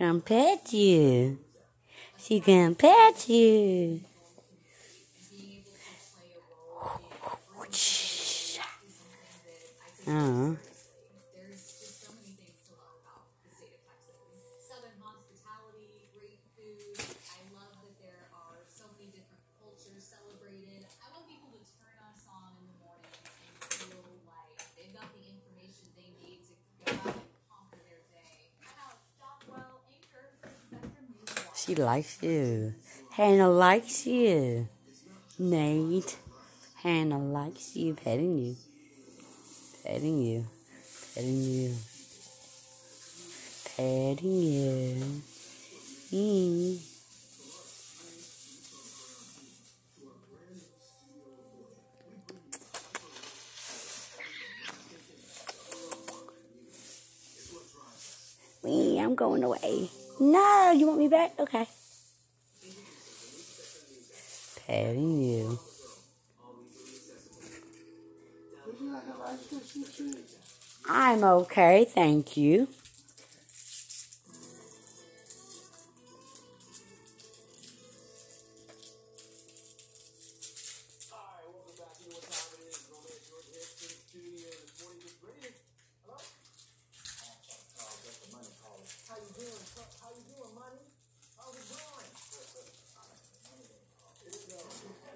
Gonna pet you. She gonna pet you. Oh. She likes you. Hanna likes you. Nate. Hanna likes you. Petting you. Petting you. Petting you. Petting you. Mm. Me, I'm going away. No, you want me back? Okay. Petting you. I'm okay, thank you.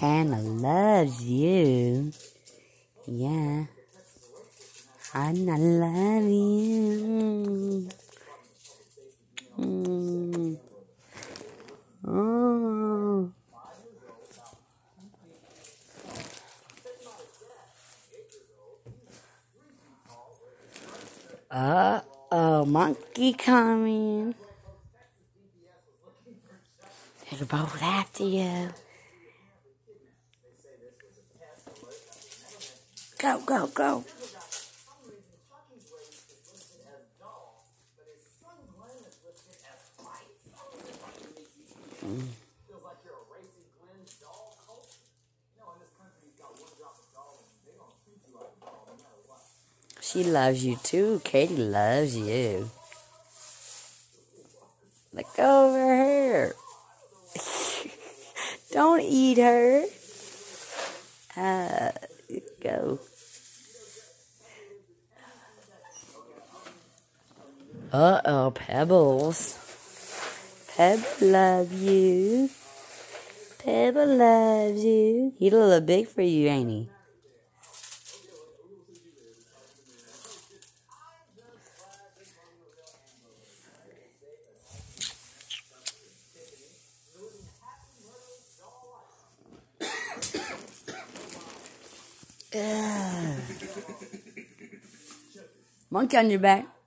Hanna loves you. Yeah. Hanna love you. Mm. Oh. Uh oh, monkey coming. They're both after you. Go, go, go. Feels She loves you too. Katie loves you. Look over here. Don't eat her. Uh, go. Uh oh, Pebbles. Pebble love you. Pebble loves you. He's a little big for you, ain't he? Monkey on your back.